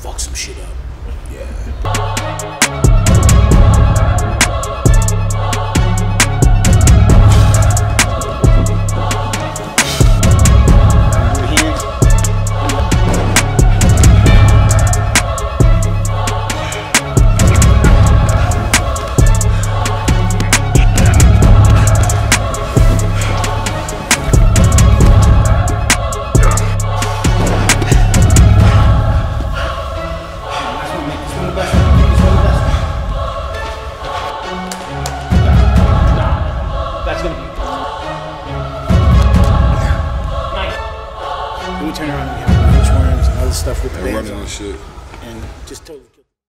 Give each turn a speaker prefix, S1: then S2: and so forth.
S1: fuck some shit up. Yeah. Then we turn around and we have inchworms and other stuff with the
S2: And
S1: bands
S2: running
S1: on.
S2: and shit.
S1: And just totally kill.